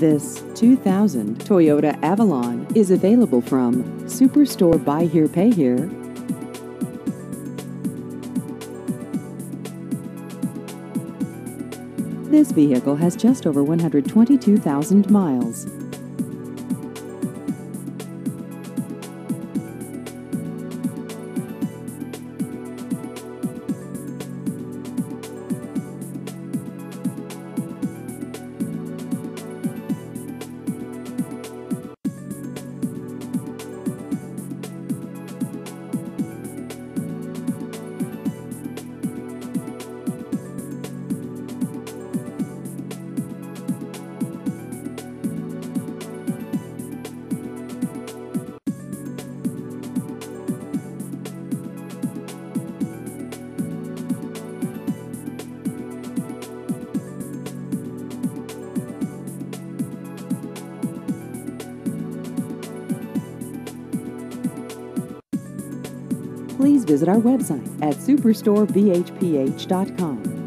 This 2000 Toyota Avalon is available from Superstore Buy Here Pay Here. This vehicle has just over 122,000 miles. Please visit our website at superstorebhph.com.